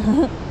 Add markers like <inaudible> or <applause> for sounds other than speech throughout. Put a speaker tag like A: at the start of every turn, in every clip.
A: today? <laughs>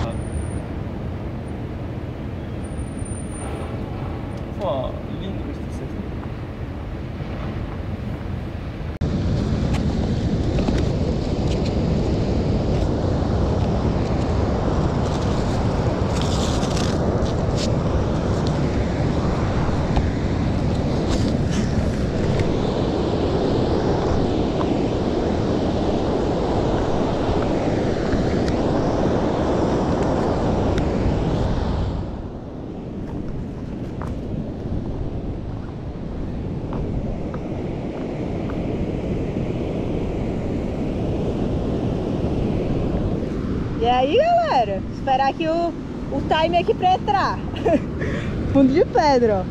B: Yeah.
A: Pô, lindo que está sendo.
B: E aí, galera? Esperar aqui o, o time aqui pra entrar. <laughs> Fundo de pedra, ó.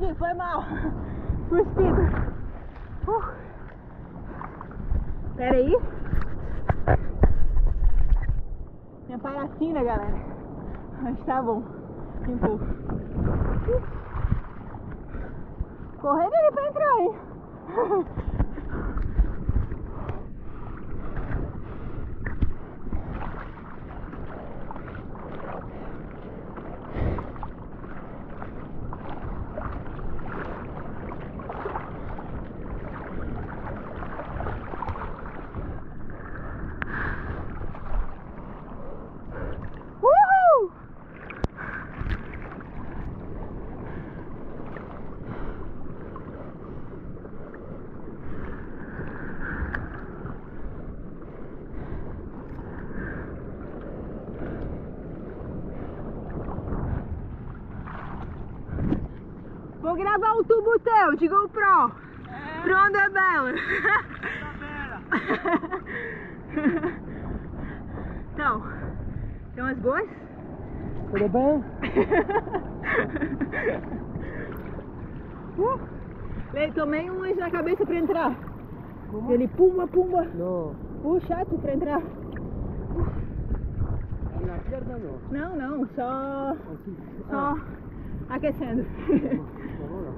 B: Aqui, foi mal. Cuspido. Uh. Pera aí. Minha paracina, galera. Mas tá bom. Limpou. Correndo ali pra entrar, hein? <laughs> Uhul! Vou gravar um tubo teu de GoPro. Pro Onda Bela. então, tem umas boas?
C: Tudo bem?
B: Uh, le- tomei umas na cabeça pra entrar. Ele pumba, pumba.
C: No,
B: Uh, chato pra entrar.
C: na pierna no.
B: Não, não, só,
C: Así.
B: só aquecendo.
C: ahora.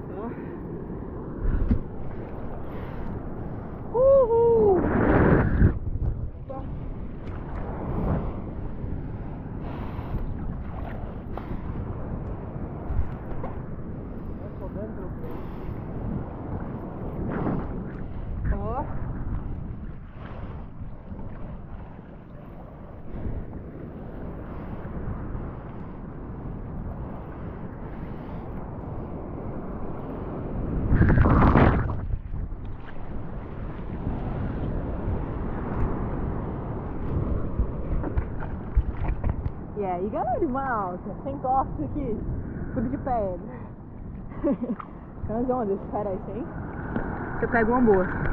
B: Uhul!
C: Por dentro.
B: Ó. E aí, galera, uma alta, sem corte aqui, tudo de pedra. Tem umas ondas, parece, hein? Pega uma boa.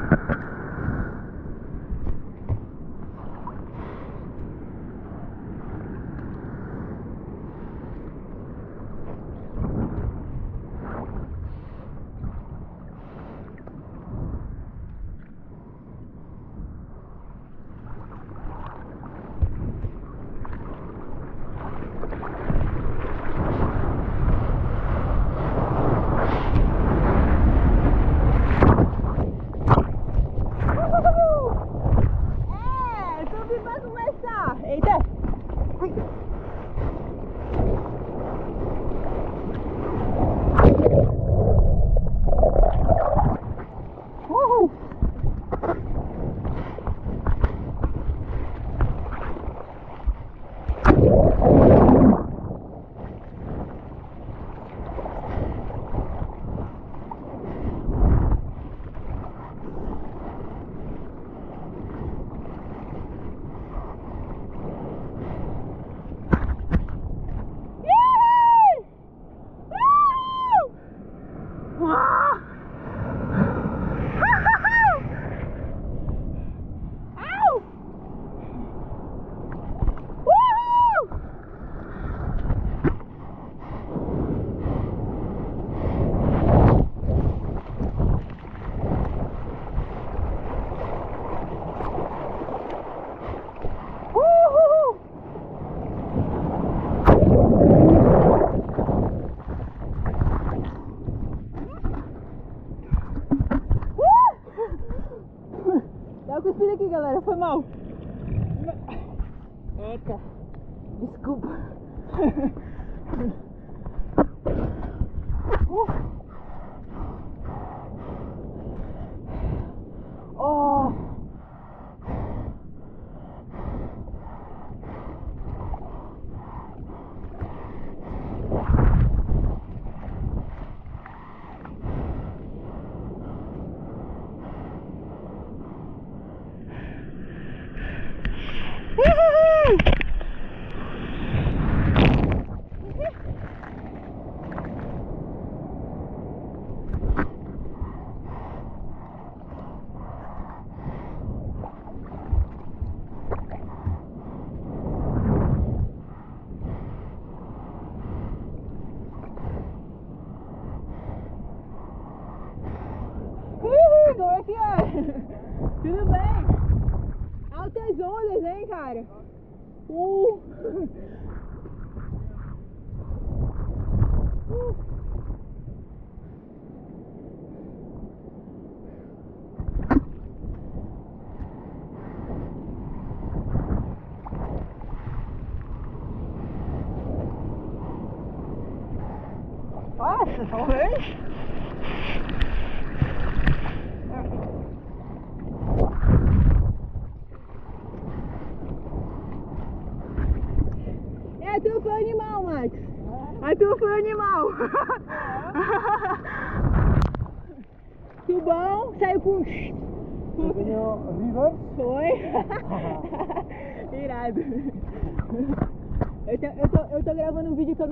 B: cuspir aqui, galera. Foi mal. Eita. Desculpa. <laughs>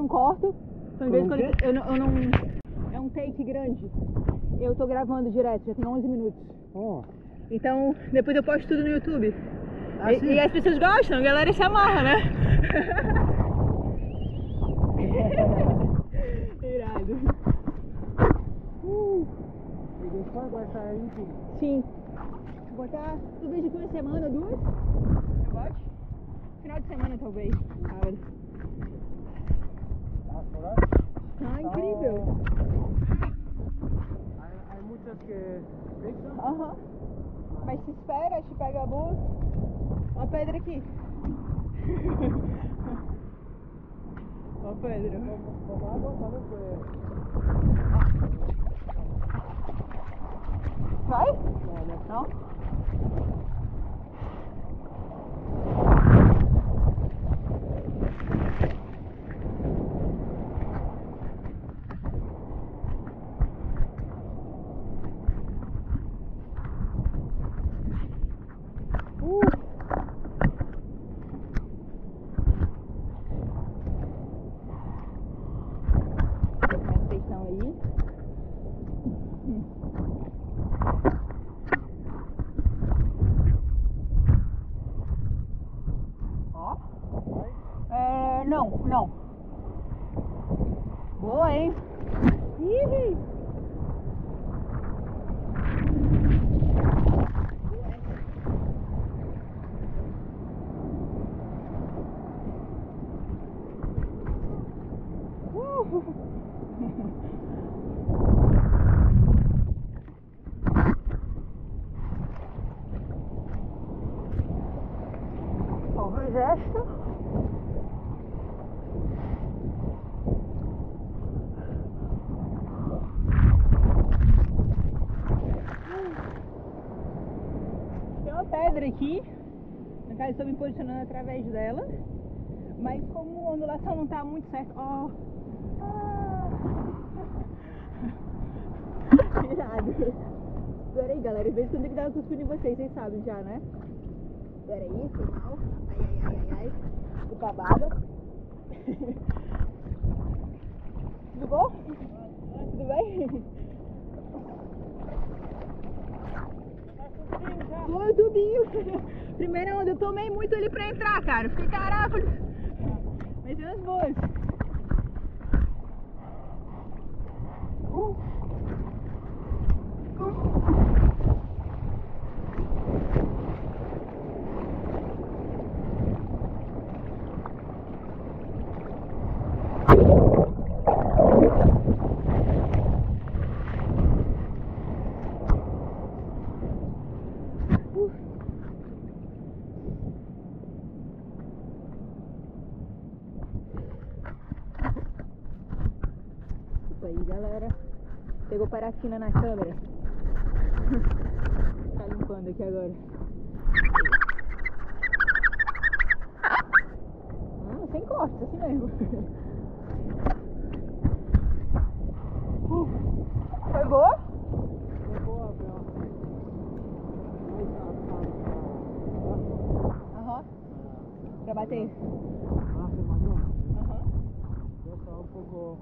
B: corto. Então, de vez em quando eu, não, eu não. É um take grande. Eu tô gravando direto, já tem 11 minutos.
C: Oh,
B: Então, depois eu posto tudo no YouTube.
C: Ah,
B: e, e as pessoas gostam, a galera se amarra, né? <laughs> Irado. Uh,
C: tudo.
B: sim. Vou botar, aqui uma semana ou duas? Eu bote? Final de semana, talvez. Sábado. Tá incrível.
C: Hay muchas que fixan.
B: Aham. Mas se espera, te pega a boa. Ó a pedra aqui. <laughs> Ó a pedra.
C: Con, con agua, ¿sabes? Pues,
B: Vai? Não? Uh. Presta atenção aí. Ó. É, não, não. Boa, hein? Ih! Talvez esta. Tem uma aqui. No caso, estou me posicionando através dela. Mas como a ondulação não está muito certa. Ó. Ah. <laughs> Irado. Pera aí, galera. Às vezes eu tenho que dar uma cuspida em vocês, vocês sabem já, né? Pera aí, mal. Ai, ai, ai, ai, ai. Babada. <laughs> Tudo bom? Tudo bem? Foi tubinho. <laughs> Primeira onda, eu tomei muito ali pra entrar, cara. Fiquei caraca. Mas umas boas. Uh. Isso aí, galera. Pegou paraquina na câmera. <laughs> tá limpando aqui agora. Ah, sem corte, assim mesmo. <laughs> Uh, Foi boa?
C: Foi boa,
B: Aham. Pra bater?
C: a, a, hace mañana.
B: Aham.
C: Yo estaba un poco.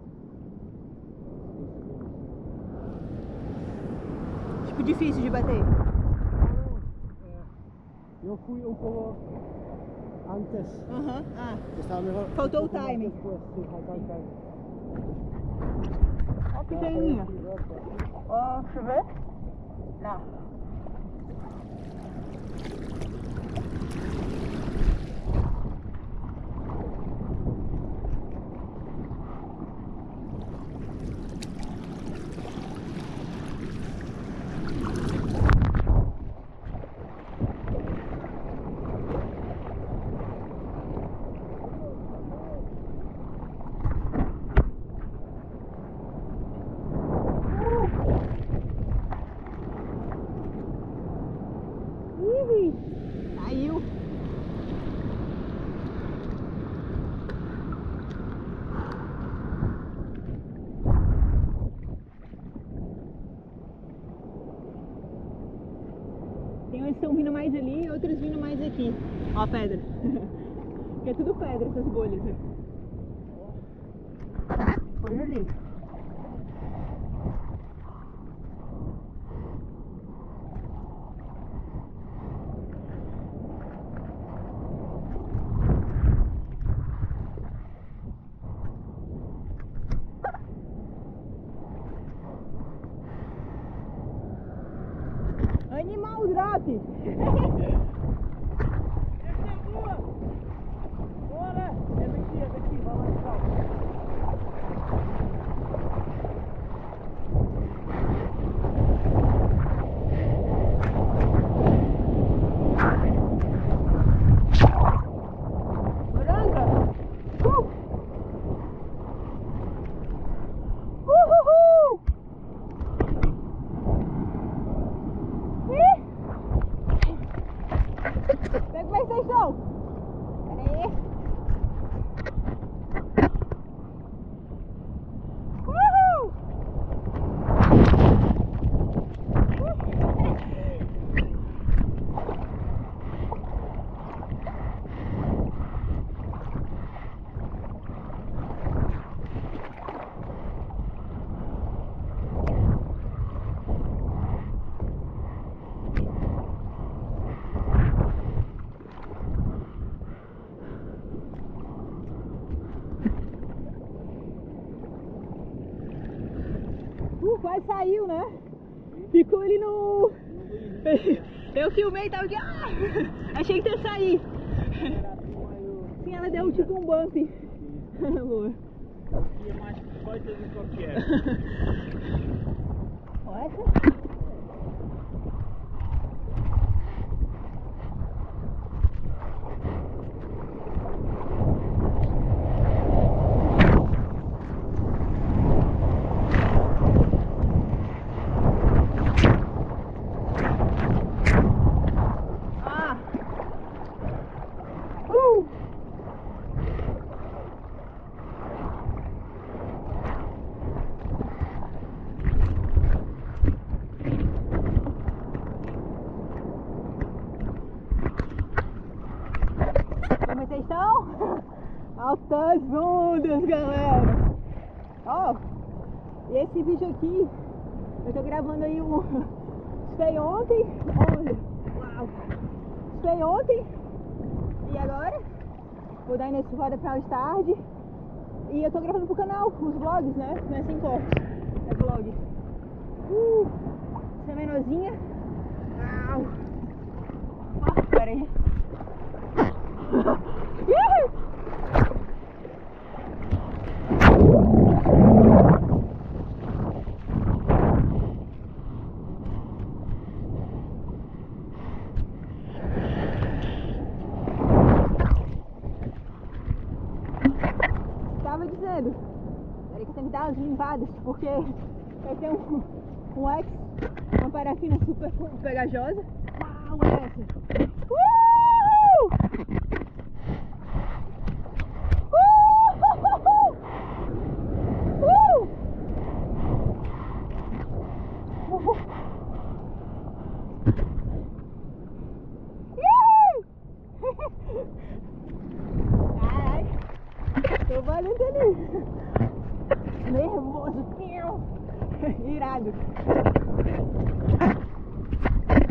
B: Tipo, difícil de bater.
C: Yo fui un poco antes.
B: Aham. Ah,
C: poco
B: el
C: más
B: timing.
C: Después, sí, faltó el timing.
B: ó, pequenininha. Ó, deixa eu ver. Não. Ih, caiu. Tem uns que estão vindo mais ali e outros vindo mais aqui. Ó a pedra. <laughs> é tudo pedra essas bolhas. né? Foi ali. Animal drop!
C: Bora! É daqui, é daqui, vai lá então.
B: Moranga! Uh! Uhuhu! Ih! Vem como é que vocês estão? Pera aí. Uhul! Saiu, né? Ficou ali no. Eu filmei e tava aqui. Ah! Achei que ia sair. Sim, ela deu tipo um bump. <laughs> Boa.
C: E é mais forte do que <laughs> qualquer
B: essa. Ah! Uh! Como vocês estão? Altas ondas, galera! Ó, e esse vídeo aqui, eu tô gravando aí um. <laughs> Foi ontem, olha, uau! Foi ontem e agora vou dar nesse roda pra mais tarde. E eu tô gravando pro canal, os vlogs, né? Não é sem corte, é vlog. Uh, essa é menorzinha. Au! Ó, pera aí. <laughs> Ih! Tava dizendo. Peraí que eu tenho que dar umas limpadas, porque vai ter um, um ex, uma parafina super pegajosa. Uau, essa! Uh! Uh! Uh! Ih! Ai, tô valendo ali. Nervoso. Irado.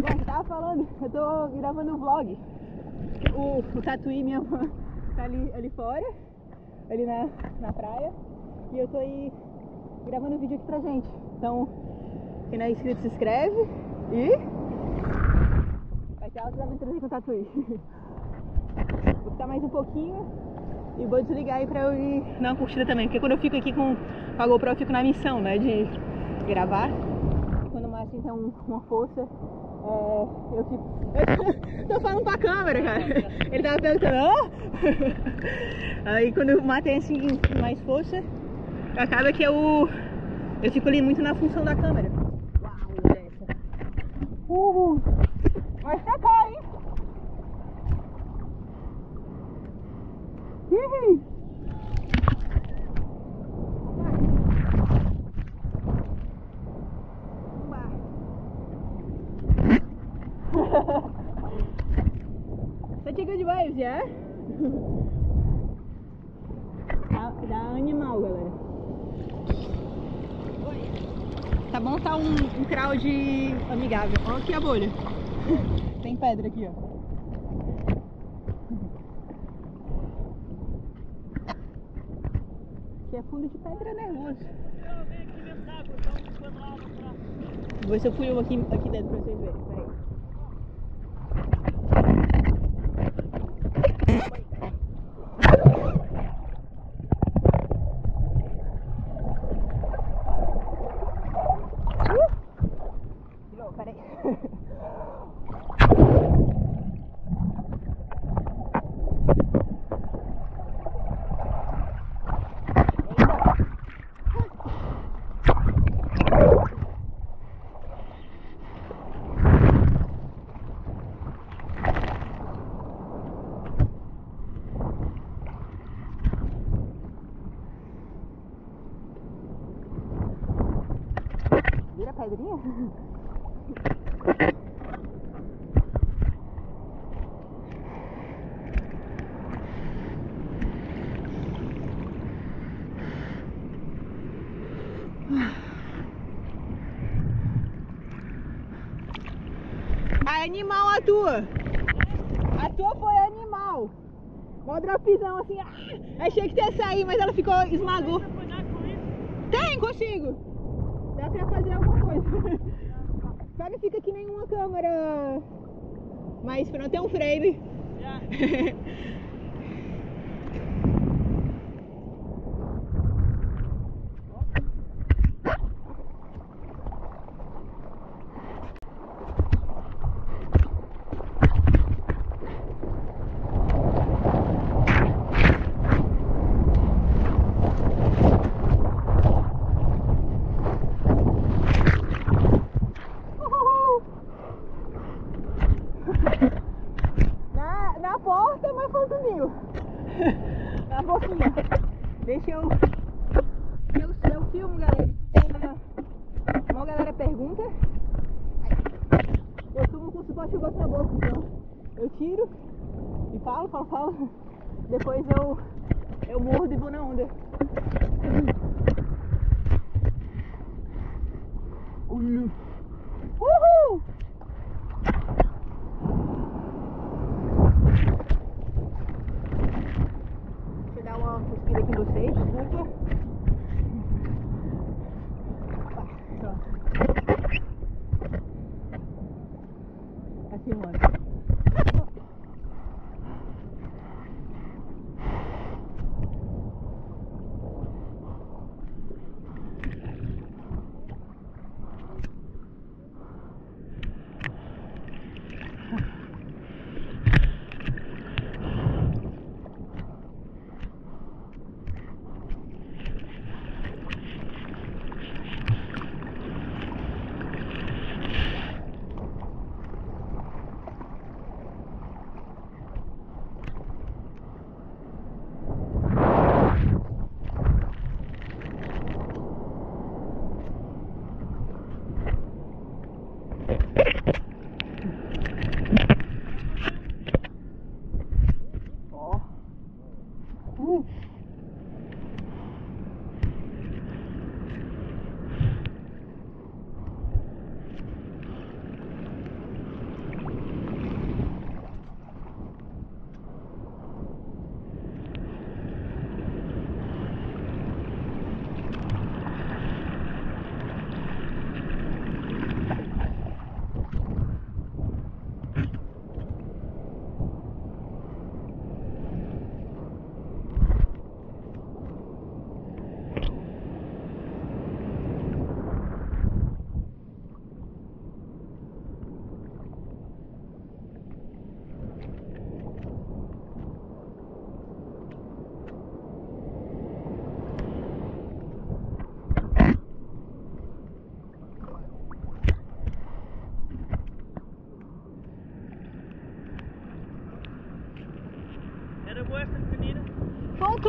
B: Bom, falando, eu tô gravando um vlog. O, o Tatuí, minha mãe, tá ali, ali fora, ali na, na praia. E eu tô aí gravando um vídeo aqui pra gente. Então, quem não é inscrito, se inscreve. E vai ter altas aventuras aí com Tatuí. <laughs> Vou ficar mais um pouquinho e vou desligar aí pra eu ir dar uma curtida também. Porque quando eu fico aqui com a GoPro eu fico na missão, né? De gravar. E quando o Márcio tem um- uma força, é, eu. Eu <laughs> tô falando pra câmera, cara. Ele tava perguntando, "Hã?" <laughs> Aí quando eu matei assim com mais força, acaba que eu. Eu fico ali muito na função da câmera. Uau, essa. Uhul. Vai secar, hein? Ih. Such a good waves, yeah? Dá animal, galera. Tá bom tá um, um crowd amigável. Olha aqui a bolha. Tem pedra aqui, ó. É fundo de pedra nervoso.
C: Pra...
B: Vou ver se eu fui aqui, aqui dentro pra vocês verem. Peraí. <laughs> Uh! De novo, peraí. Eita. Vira a pedrinha? A animal a tua! A tua foi animal! Mó dropzão assim, ah, achei que ia sair, mas ela ficou, esmagou. Tem, consigo! Dá pra fazer alguma coisa. Só não fica que nenhuma câmera. Mas não ter um freio.
C: Já. <laughs>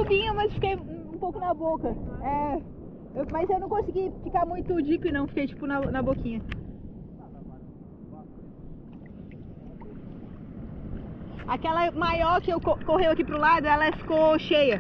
B: vinho, mas fiquei um pouco na boca. É. eu- mas eu não consegui ficar muito deep não, fiquei tipo na, na boquinha. Aquela maior que eu co- correu aqui pro lado, ela ficou cheia.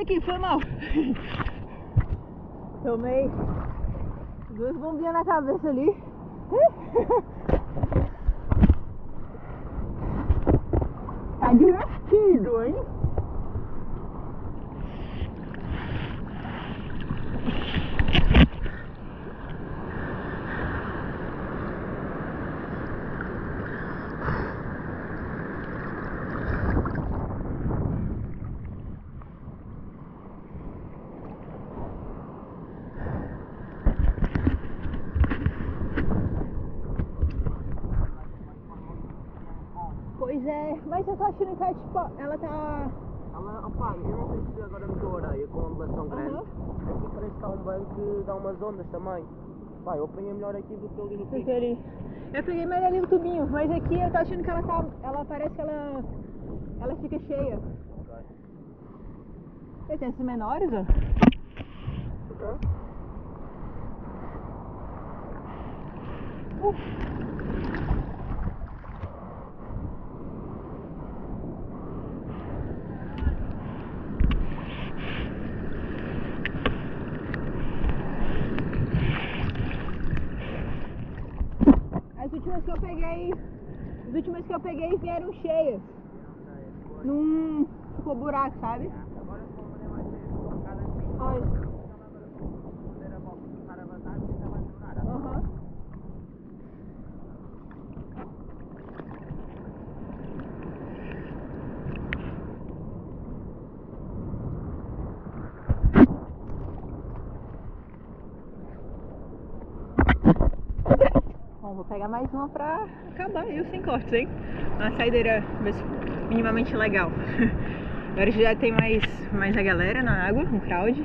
B: Aqui, foi mal. Tomei duas bombinhas na cabeça ali. <laughs> Tá divertido, hein? Mas é. Mas eu tô achando que é tipo. Ela tá.
D: Ela, opa, eu não sei se agora mudou a areia com a ondulação grande.
B: Aham.
D: Aqui parece que há um banco que dá umas ondas também. Pá, eu apanhei melhor aqui do que ali no pico.
B: Ali. Eu peguei mais ali o tubinho, mas aqui eu tô achando que ela tá. Ela parece que ela. Ela fica cheia.
D: Ok.
B: Tem esses menores, ó? As últimas que eu peguei. As últimas que eu peguei vieram cheias. Num. Ficou buraco, sabe?
D: Agora se for fazer mais cedo, por causa de mim,
B: Pois.
D: poder a volta começar a avançar, ainda vai demorar.
B: Aham. Bom, vou pegar mais uma pra acabar eu sem cortes, hein? Uma saideira minimamente legal. <laughs> Agora já tem mais, mais a galera na água, um crowd.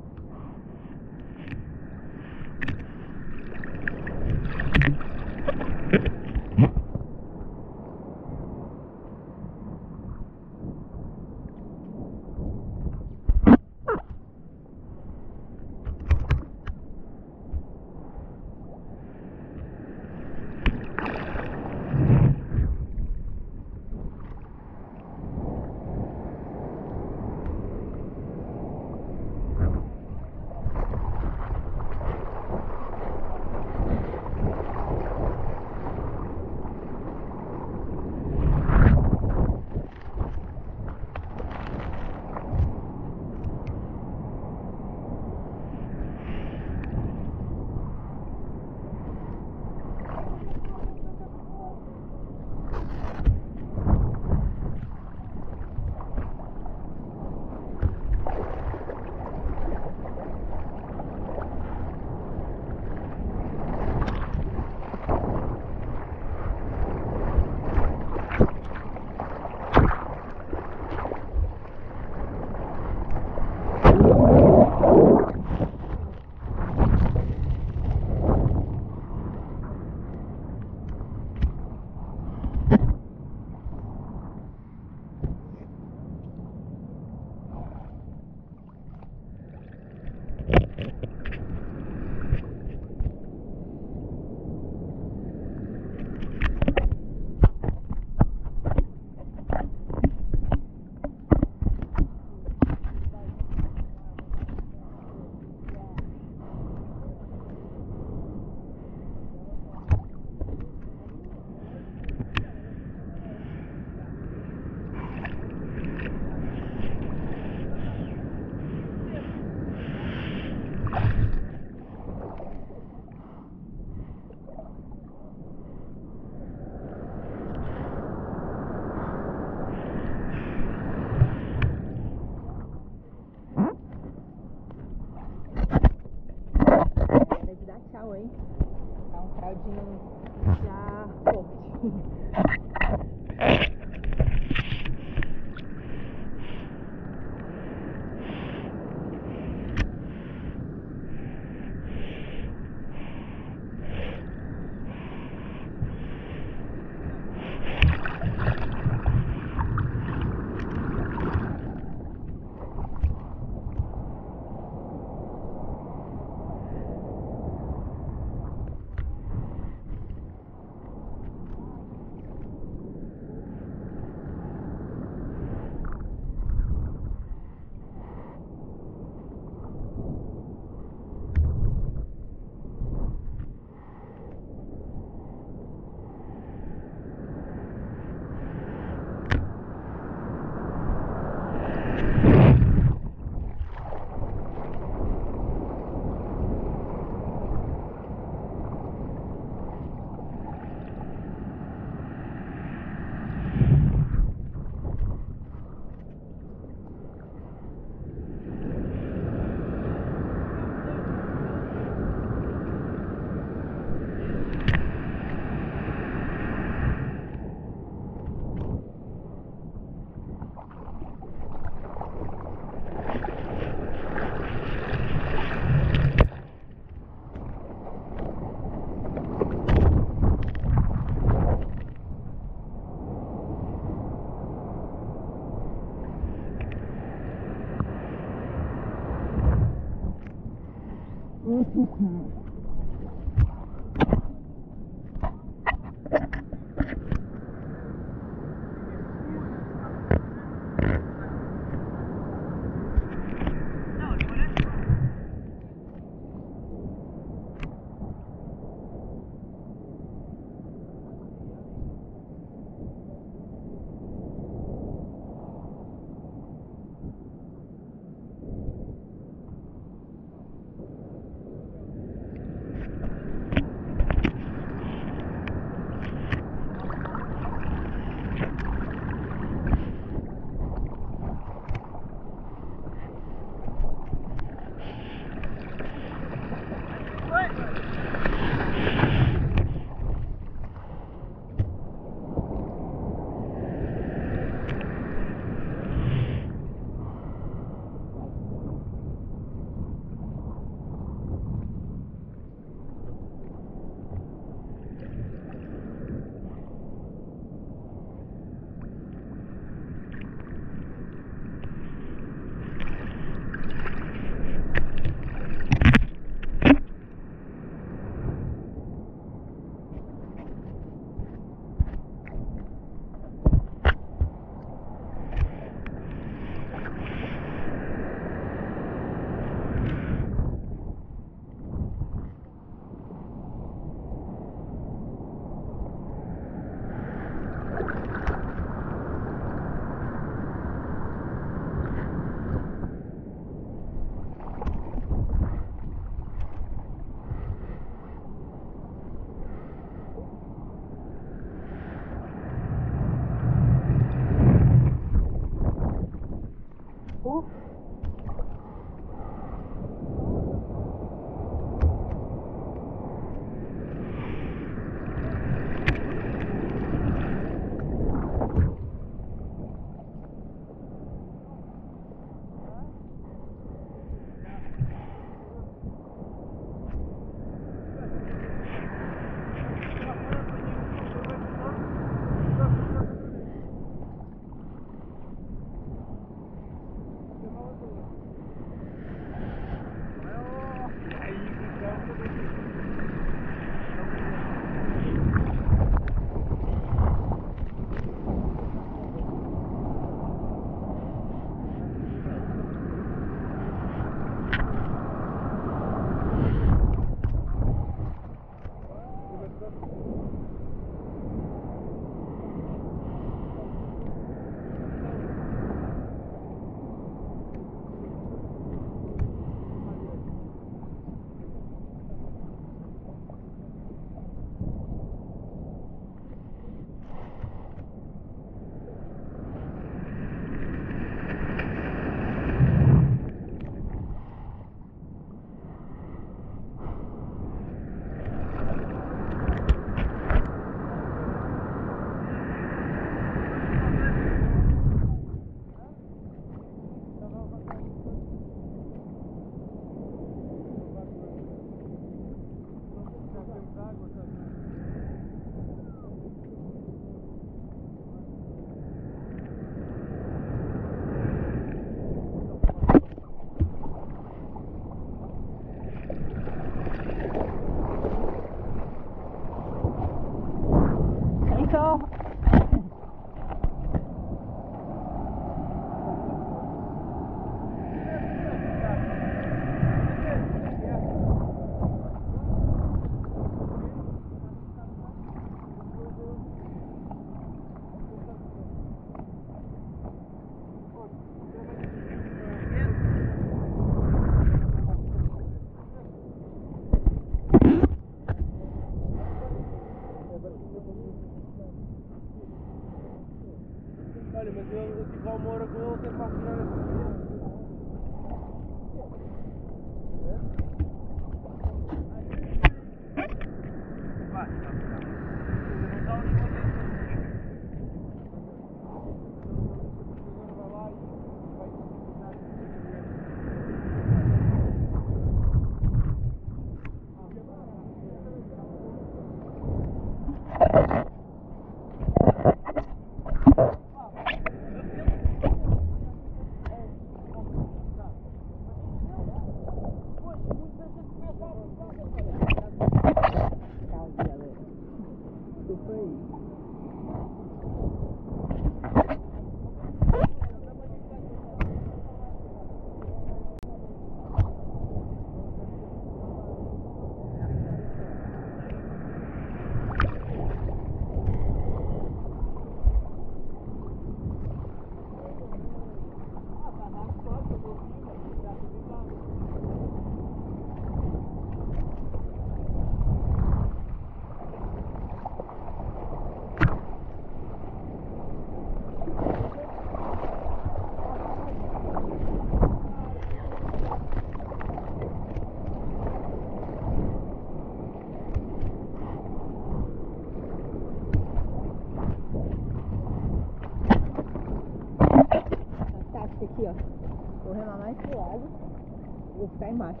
B: Vou ficar embaixo.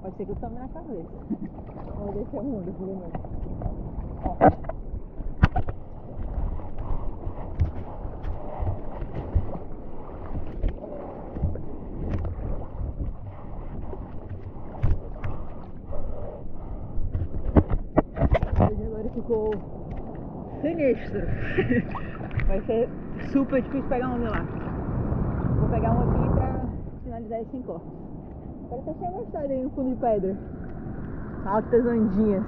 B: Pode ser que eu tome na cabeça. Vou descer o mundo, por menos. Ó. Ficou sinistro. <laughs> Vai ser super difícil pegar onda lá. Vou pegar um aqui pra finalizar esse encontro. Que você tenha gostado aí no fundo de pedra. Altas ondinhas.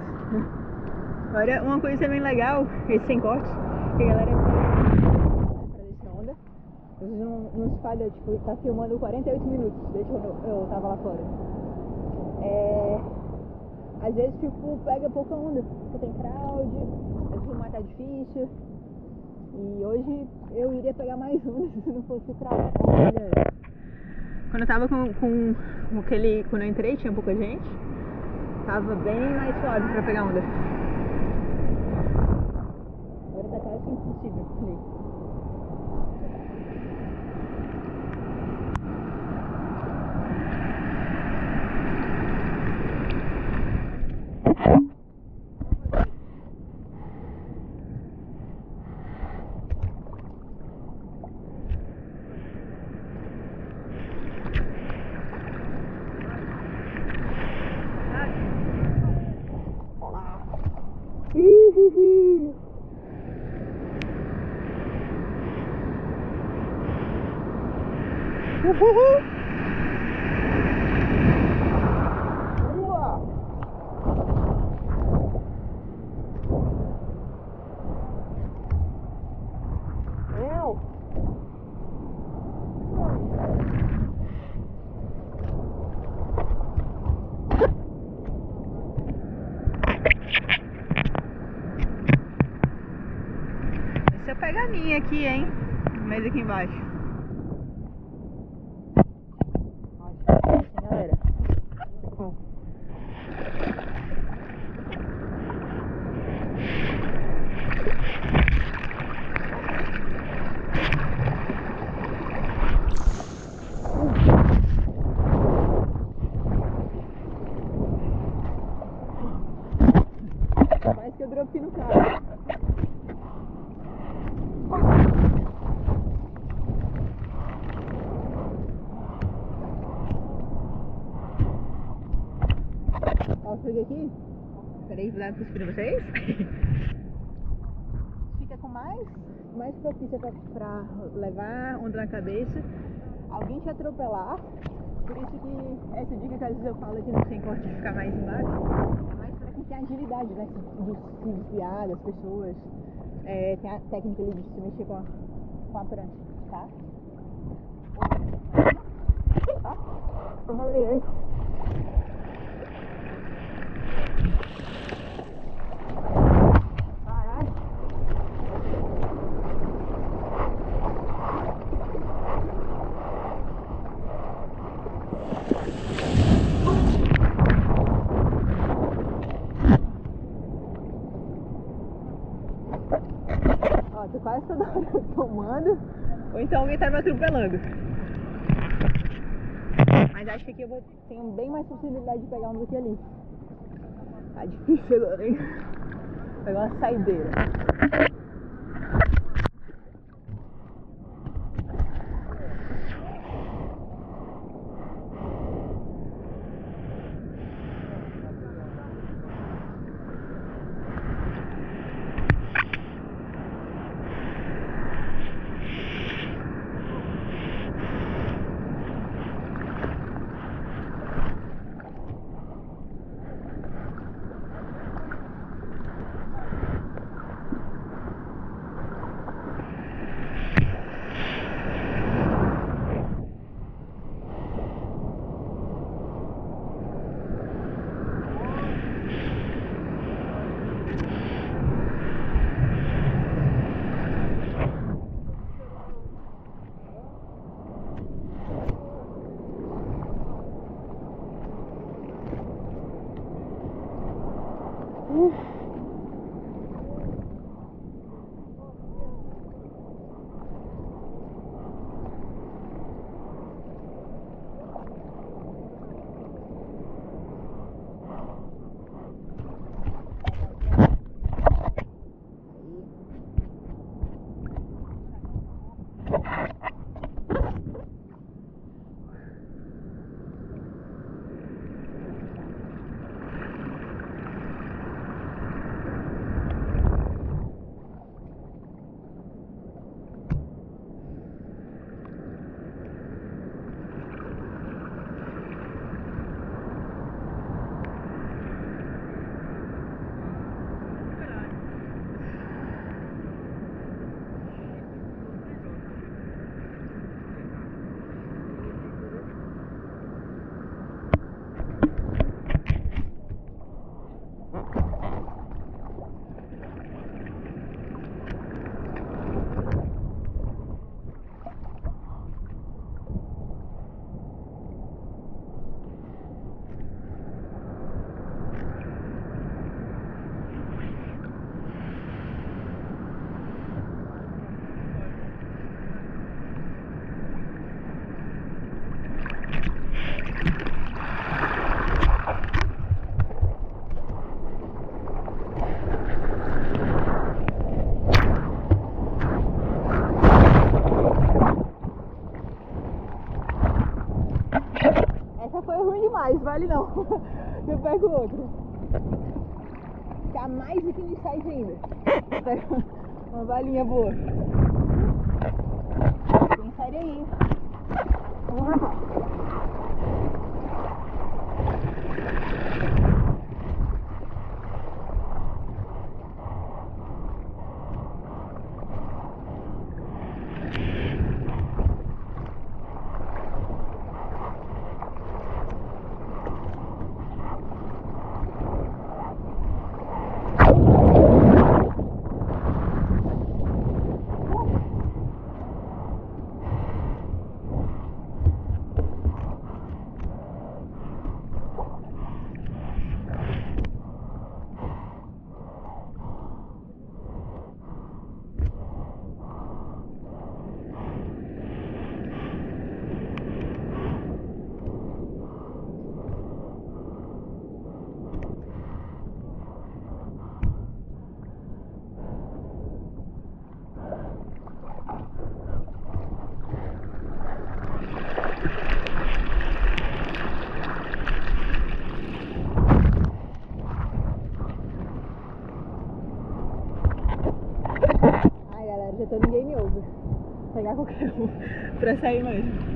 B: Agora, uma coisa também legal, esse sem corte, que a galera pra onda. Não, não se falha, tipo, tá filmando 48 minutos, desde quando eu, eu tava lá fora. É, às vezes, tipo, pega pouca onda, porque tem às vezes filmar tá difícil. E hoje eu iria pegar mais <laughs> onda se não fosse. Olha, quando eu tava com, com, com aquele. Quando eu entrei, tinha pouca gente. Tava bem mais suave pra pegar onda. Agora tá quase impossível. ali. Uhul. Boa. Meu. Aqui, hein? Mas aqui embaixo. Assim, galera. Bom. Quase que eu dropei no carro. Ó, peguei aqui. Pra vocês. <laughs> Fica com mais, mais propícia pra, pra levar onda na cabeça, alguém te atropelar. Por isso que essa dica que às vezes eu falo aqui no sem corte de ficar mais embaixo, é mais pra quem tem agilidade, né? De, se desviar das pessoas. É, tem a técnica de se mexer com a, com a prancha, tá? Tá? Valeu. Caralho. Então alguém tá me atropelando. Mas acho que aqui eu vou, tenho bem mais possibilidade de pegar um do que ali. Tá difícil agora, hein? Pegar uma saideira. Demais, vale não. <laughs> Eu pego outro. Tá mais do que no site ainda. Uma balinha boa.
C: Tô no game over. Vou pegar qualquer um <laughs> pra sair mesmo.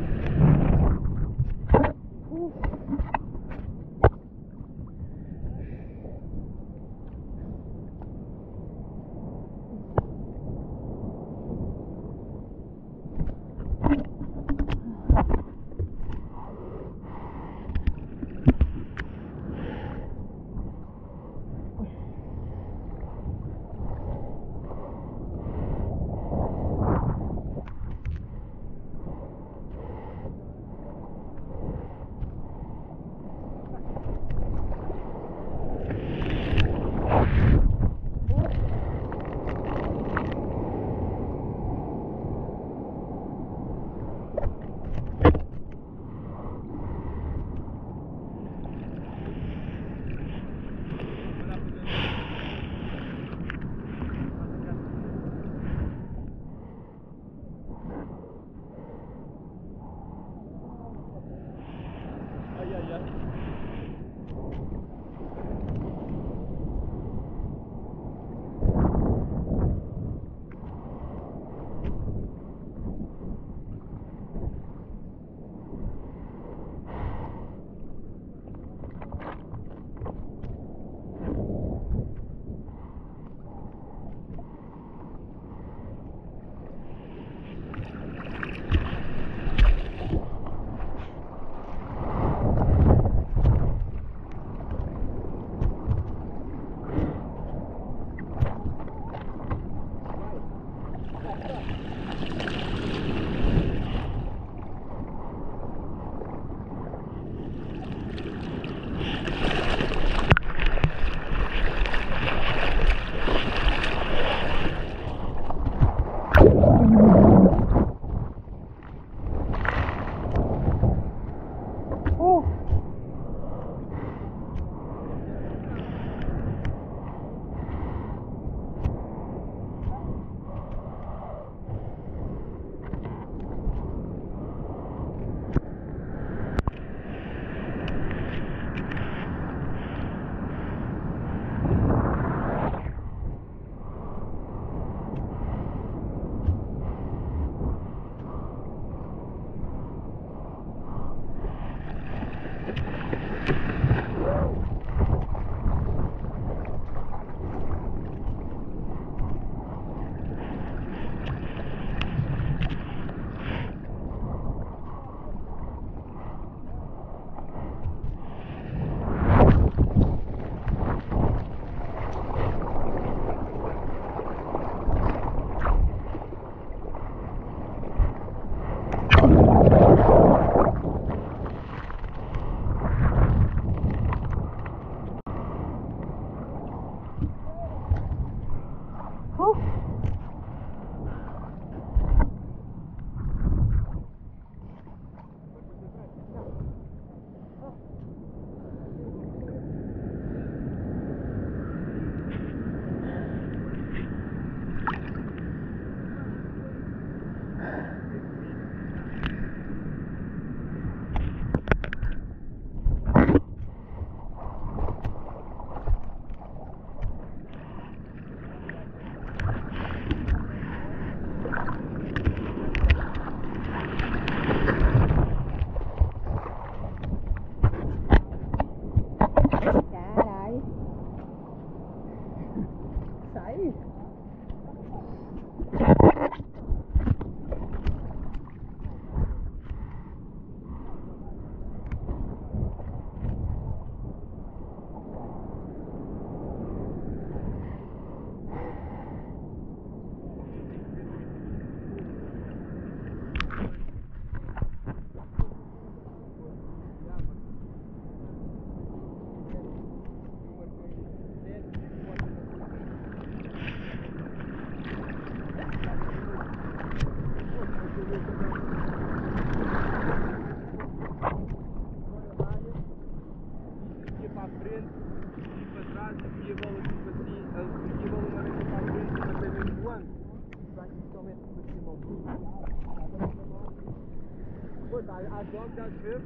D: Às vezes,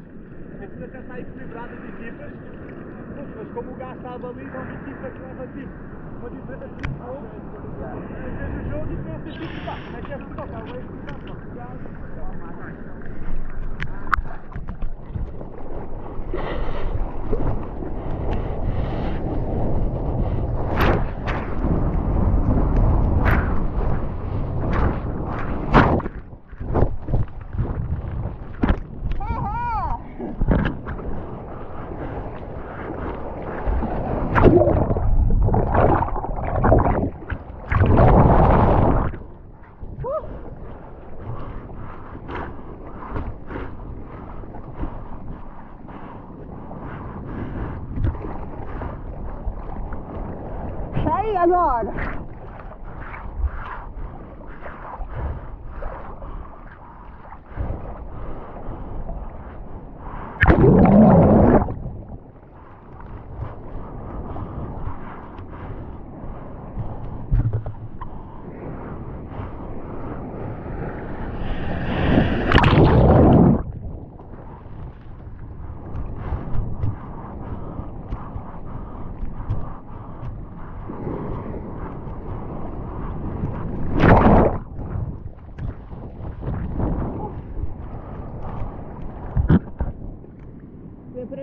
D: aquilo até está equilibrado as equipas, mas como o gajo estava ali, não equipa que leva tipo
B: yard.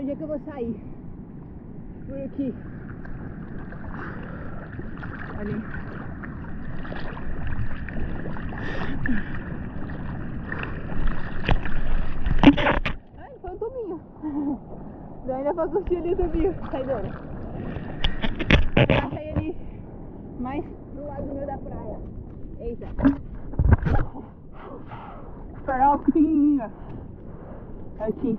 B: Onde é que eu vou sair. Por aqui. Ali. Ai, foi um tubinho. <laughs> Dá ainda pra curtir ali o tubinho. Sai, Dora. Ah, sai ali. Mais pro lado meu da praia. Eita. Farol pequenininha. Aqui.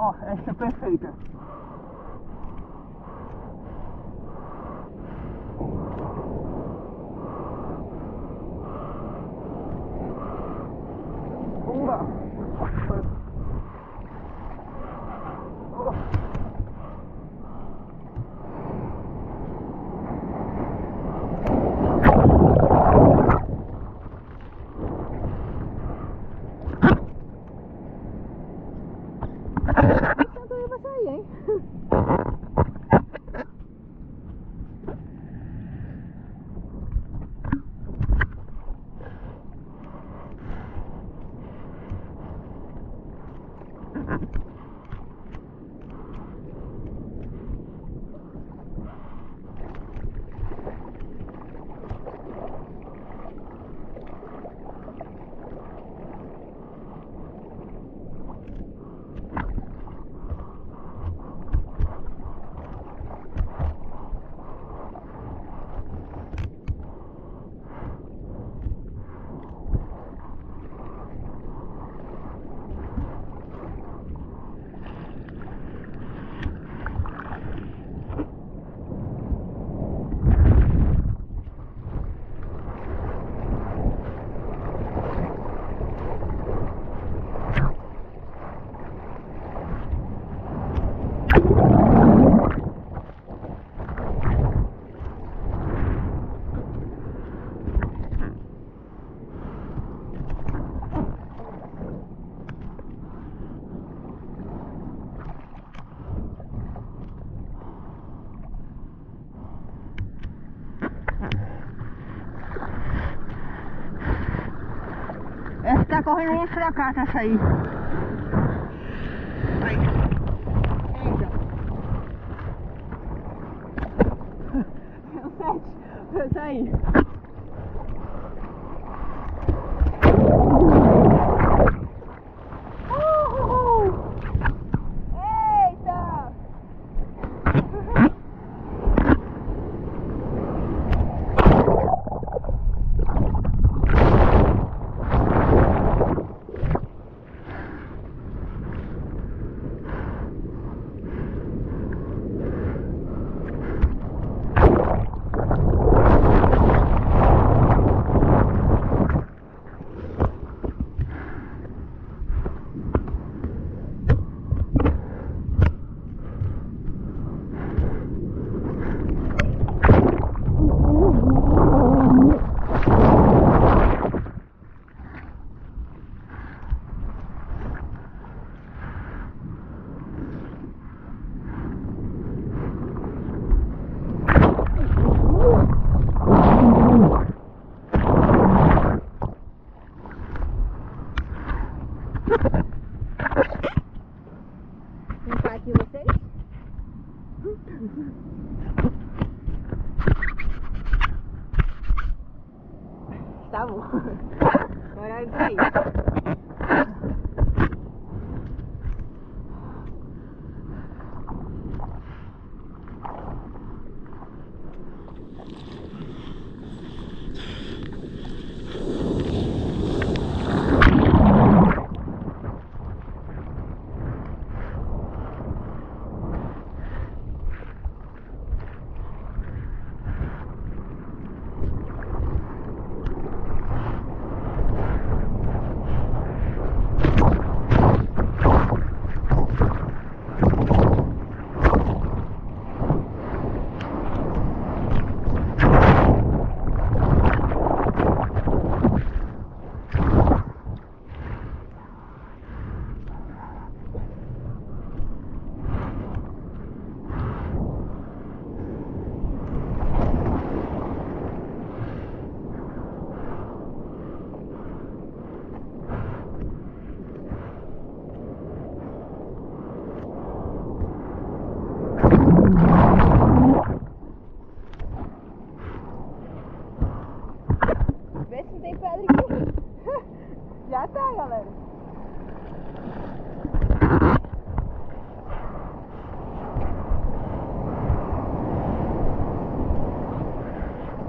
B: Ó, essa é <laughs> perfeita. Pumba! Tanto aí vai sair, hein? Essa tá correndo pra cá, essa. Aí. Tá bom. Agora é isso aí. Vê se não tem pedra aqui. Já tá, galera.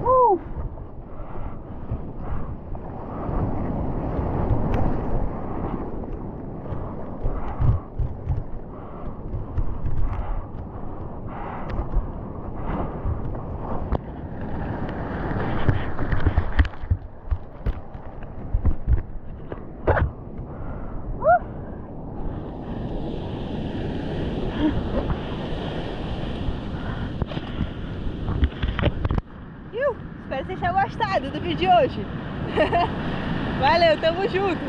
B: Uh! Iu, espero que vocês tenham gostado do vídeo de hoje. <laughs> Valeu, tamo junto.